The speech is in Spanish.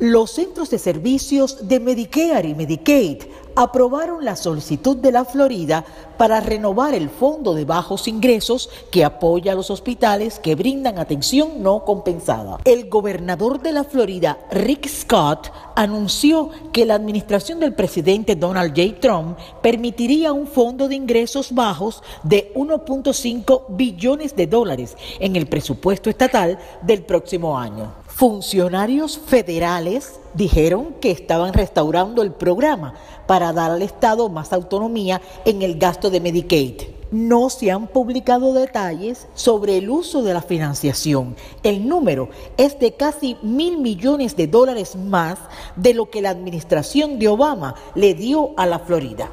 Los centros de servicios de Medicare y Medicaid aprobaron la solicitud de la Florida para renovar el fondo de bajos ingresos que apoya a los hospitales que brindan atención no compensada. El gobernador de la Florida, Rick Scott, anunció que la administración del presidente Donald J. Trump permitiría un fondo de ingresos bajos de 1.5 billones de dólares en el presupuesto estatal del próximo año. Funcionarios federales dijeron que estaban restaurando el programa para dar al Estado más autonomía en el gasto de Medicaid. No se han publicado detalles sobre el uso de la financiación. El número es de casi mil millones de dólares más de lo que la administración de Obama le dio a la Florida.